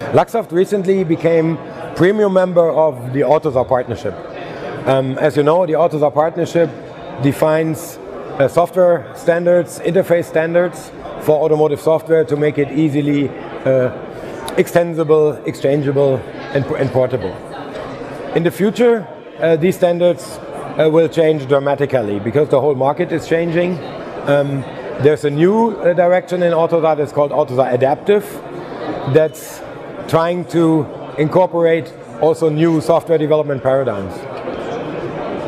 Luxoft recently became premium member of the AUTOSAR partnership. Um, as you know, the AUTOSAR partnership defines uh, software standards, interface standards for automotive software to make it easily uh, extensible, exchangeable, and, and, portable. In the future, uh, these standards uh, will change dramatically because the whole market is changing. Um, there's a new uh, direction in AUTOSAR that's called AUTOSAR Adaptive that's trying to incorporate also new software development paradigms.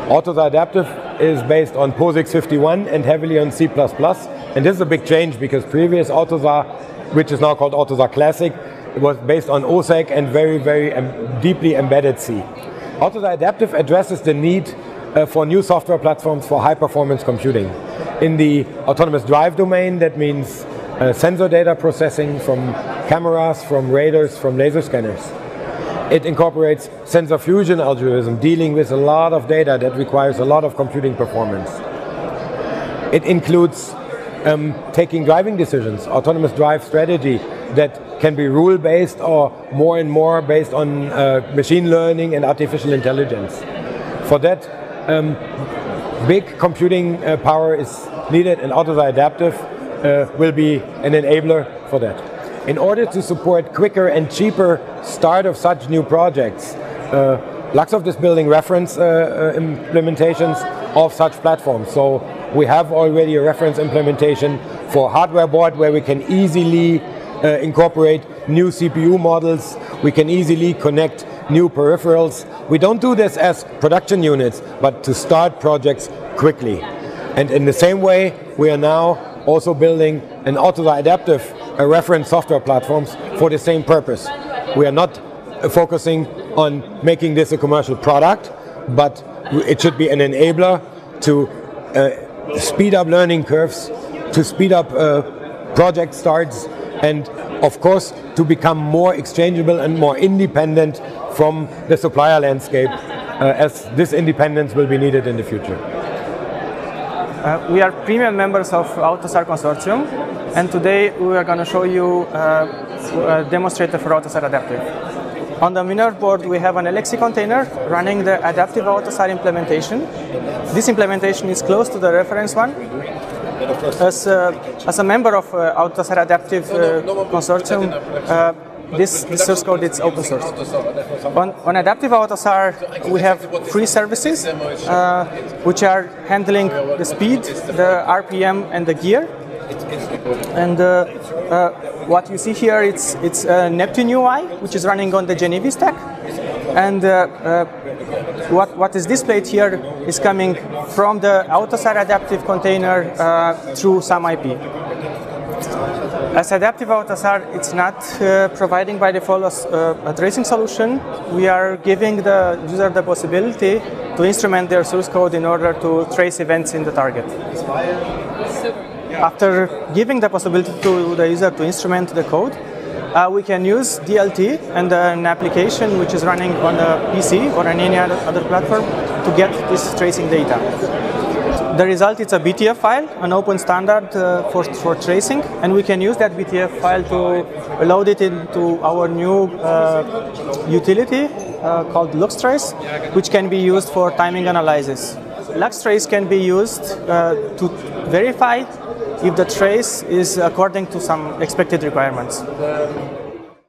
AUTOSAR Adaptive is based on POSIX 51 and heavily on C++. And this is a big change because previous AUTOSAR, which is now called AUTOSAR Classic, was based on OSEK and very, very deeply embedded C. AUTOSAR Adaptive addresses the need uh, for new software platforms for high performance computing. In the autonomous drive domain, that means uh, sensor data processing from cameras, from radars, from laser scanners. It incorporates sensor fusion algorithm, dealing with a lot of data that requires a lot of computing performance. It includes um, taking driving decisions, autonomous drive strategy that can be rule-based or more and more based on uh, machine learning and artificial intelligence. For that, um, big computing uh, power is needed and AUTOSAR Adaptive will be an enabler for that. In order to support quicker and cheaper start of such new projects, uh, Luxoft is building reference uh, uh, implementations of such platforms. So we have already a reference implementation for hardware board where we can easily uh, incorporate new CPU models. We can easily connect new peripherals. We don't do this as production units, but to start projects quickly. And in the same way, we are now also building an AUTOSAR adaptive uh, reference software platforms for the same purpose. We are not uh, focusing on making this a commercial product, but it should be an enabler to uh, speed up learning curves, to speed up uh, project starts, and of course to become more exchangeable and more independent from the supplier landscape uh, as this independence will be needed in the future. Uh, we are premium members of AUTOSAR Consortium, and today we are going to show you uh, a demonstrator for AUTOSAR Adaptive. On the Minerv board, we have an LXC container running the adaptive AUTOSAR implementation. This implementation is close to the reference one. As, uh, as a member of uh, AUTOSAR Adaptive uh, Consortium, uh, this, this source code is open source. On, on Adaptive AUTOSAR, we have three services uh, which are handling the speed, the RPM, and the gear. And uh, uh, what you see here, it's, it's Neptune UI, which is running on the GENIVI stack. And uh, uh, what, what is displayed here is coming from the AUTOSAR adaptive container uh, through SOME/IP. As adaptive AUTOSAR, it's not uh, providing by default a, a, tracing solution. We are giving the user the possibility to instrument their source code in order to trace events in the target. After giving the possibility to the user to instrument the code, uh, we can use DLT and an application which is running on a PC or on any other platform to get this tracing data. The result is a BTF file, an open standard uh, for, for tracing, and we can use that BTF file to load it into our new uh, utility uh, called LuxTrace, which can be used for timing analysis. LuxTrace can be used uh, to verify if the trace is according to some expected requirements.